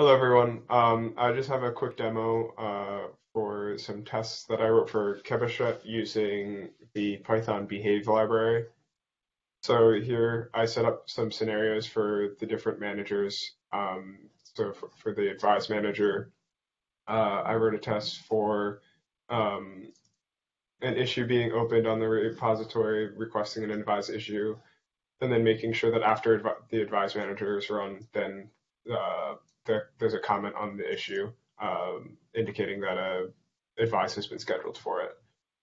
Hello, everyone. Um, I just have a quick demo uh, for some tests that I wrote for Kebechet using the Python behave library. So here I set up some scenarios for the different managers. Um, so for, for, the advise manager, uh, I wrote a test for um, an issue being opened on the repository requesting an advise issue, and then making sure that after the advise manager is run, then uh, there, there's a comment on the issue um, indicating that a advice has been scheduled for it.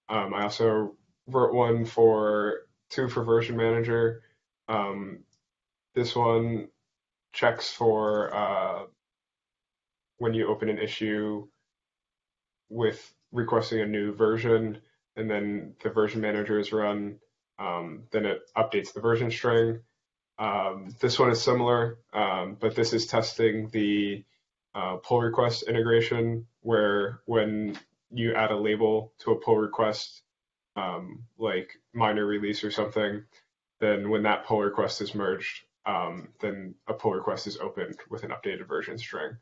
Um, I also wrote one for two for version manager. Um, this one checks for uh, when you open an issue with requesting a new version and then the version manager is run, um, then it updates the version string. Um, this one is similar, um, but this is testing the uh, pull request integration where when you add a label to a pull request, um, like minor release or something, then when that pull request is merged, um, then a pull request is opened with an updated version string.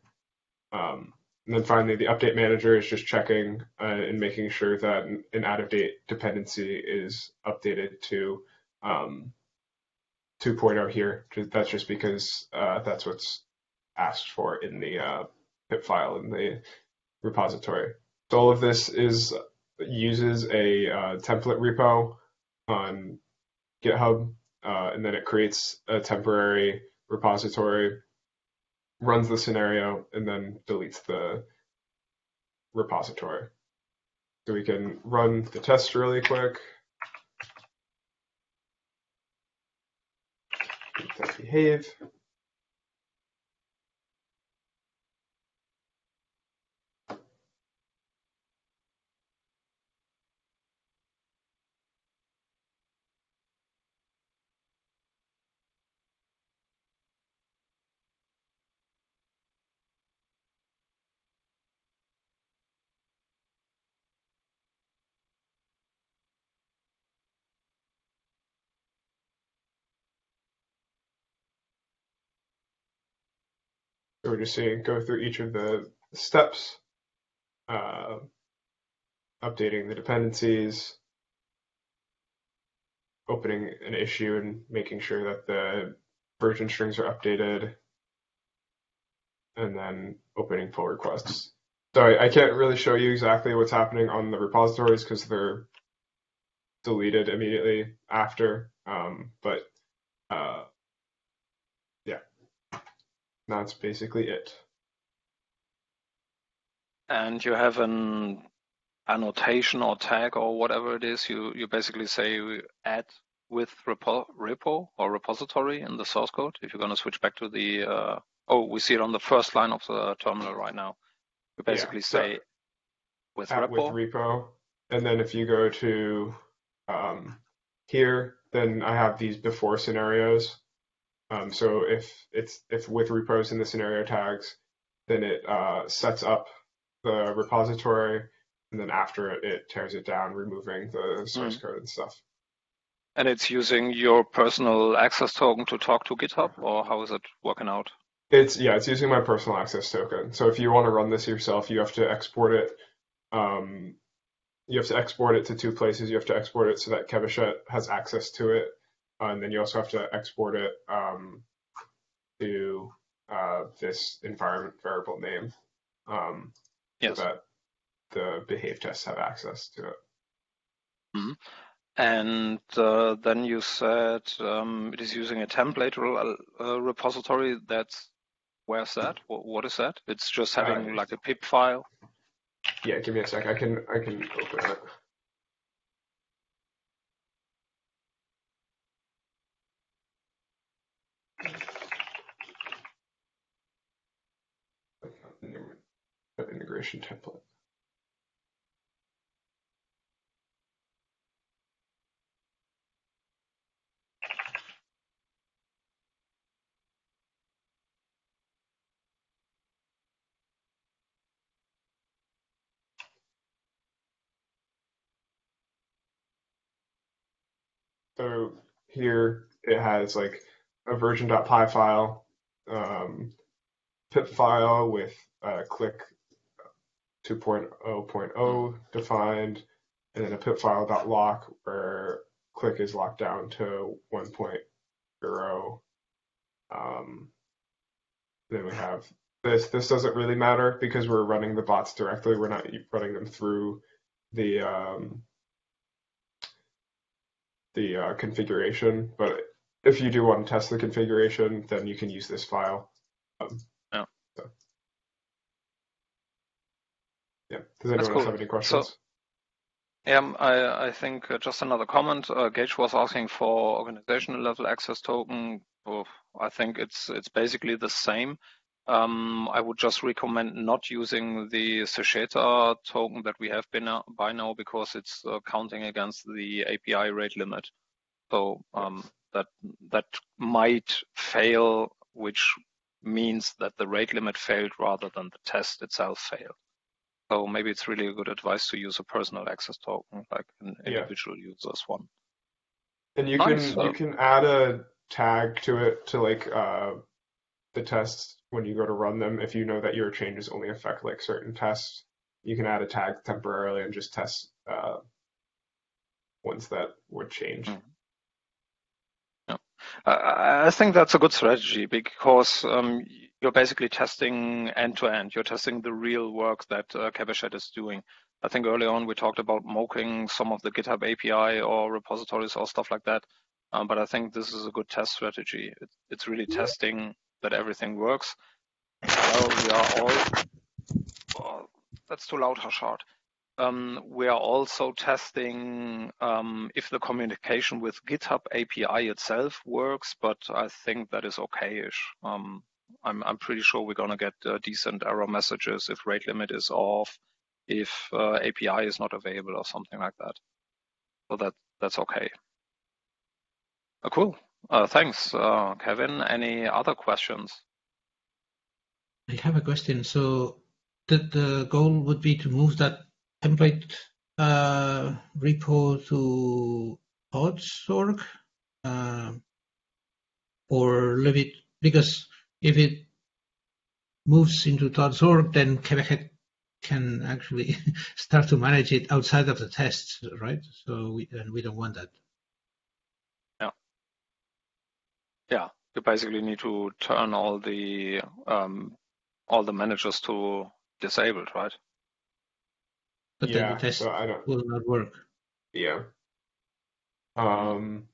Um, and then finally, the update manager is just checking uh, and making sure that an out of date dependency is updated to um, 2.0 here. That's just because uh, that's what's asked for in the uh, pip file in the repository. So all of this is uses a uh, template repo on GitHub, uh, and then it creates a temporary repository runs the scenario, and then deletes the repository. So we can run the test really quick. Behave. So we're just seeing go through each of the steps, uh, updating the dependencies, opening an issue and making sure that the version strings are updated, and then opening pull requests. So I, I can't really show you exactly what's happening on the repositories because they're deleted immediately after, um, but uh, that's basically it. And you have an annotation or tag or whatever it is. You you basically say add with repo, repo or repository in the source code. If you're going to switch back to the uh, oh, we see it on the first line of the terminal right now. You basically yeah, so say with repo. with repo, and then if you go to um, here, then I have these before scenarios. Um, so if it's if with repos in the scenario tags, then it uh, sets up the repository, and then after it, it tears it down, removing the source mm. code and stuff. And it's using your personal access token to talk to GitHub, or how is it working out? It's yeah, it's using my personal access token. So if you want to run this yourself, you have to export it. Um, you have to export it to two places. You have to export it so that Kebechet has access to it, and then you also have to export it um, to uh, this environment variable name um, yes. so that the behave tests have access to it. Mm-hmm. And uh, then you said um, it is using a template uh, repository. That's where's that? What, what is that? It's just having uh, like a pip file. Yeah, give me a sec. I can I can open it. Integration template. So here it has like a version.py file, um, pip file with uh, click 2.0.0 defined, and then a pip file dot lock where click is locked down to 1.0. Um, then we have this. This doesn't really matter because we're running the bots directly. We're not running them through the um, the uh, configuration. But if you do want to test the configuration, then you can use this file. Um, yeah. So. Yeah. Does anyone cool. else have any questions? So, yeah, I, I think just another comment. Uh, Gage was asking for organizational level access token. Oh, I think it's it's basically the same. Um, I would just recommend not using the Sesheta token that we have been uh, by now because it's uh, counting against the API rate limit. So um, that that might fail, which means that the rate limit failed rather than the test itself failed. So maybe it's really a good advice to use a personal access token, like an individual yeah. user's one. And you nice. can you can add a tag to it to like uh, the tests when you go to run them. If you know that your changes only affect like certain tests, you can add a tag temporarily and just test uh, ones that would change. Mm. Yeah. I think that's a good strategy because um, you're basically testing end to end. You're testing the real work that uh, is doing. I think early on we talked about mocking some of the GitHub API or repositories or stuff like that. Um, but I think this is a good test strategy. It, it's really testing that everything works. Well, we are all. Oh, that's too loud, Harshad. Um, we are also testing um, if the communication with GitHub API itself works, but I think that is okay-ish. Um, I'm, I'm pretty sure we're going to get uh, decent error messages if rate limit is off, if uh, API is not available or something like that. So that that's okay. Oh, cool. Uh, thanks, uh, Kevin. Any other questions? I have a question. So the, the goal would be to move that template uh, repo to pods.org uh, or leave it because if it moves into .org, then Kebechet can actually start to manage it outside of the tests, right? So we and we don't want that. Yeah. Yeah. You basically need to turn all the um, all the managers to disabled, right? But yeah, then the test so will not work. Yeah. Um,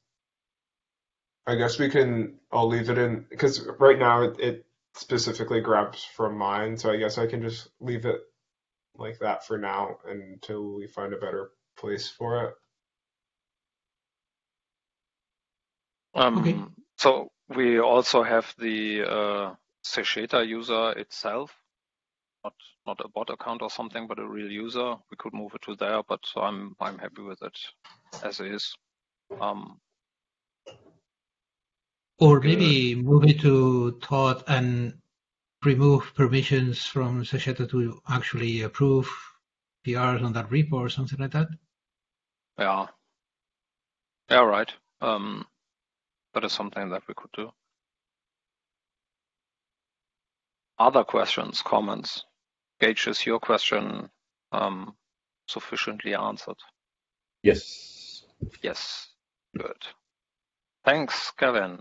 I guess we can. I'll leave it in because right now it, it specifically grabs from mine, so I guess I can just leave it like that for now until we find a better place for it. Um, okay. So we also have the uh, Sesheta user itself, not not a bot account or something, but a real user. We could move it to there, but I'm I'm happy with it as is. Um, or maybe move it to Thoth and remove permissions from Sesheta to actually approve PRs on that repo or something like that. Yeah. Yeah, right. Um, that is something that we could do. Other questions, comments? Gage, is your question um, sufficiently answered? Yes. Yes. Good. Thanks, Kevin.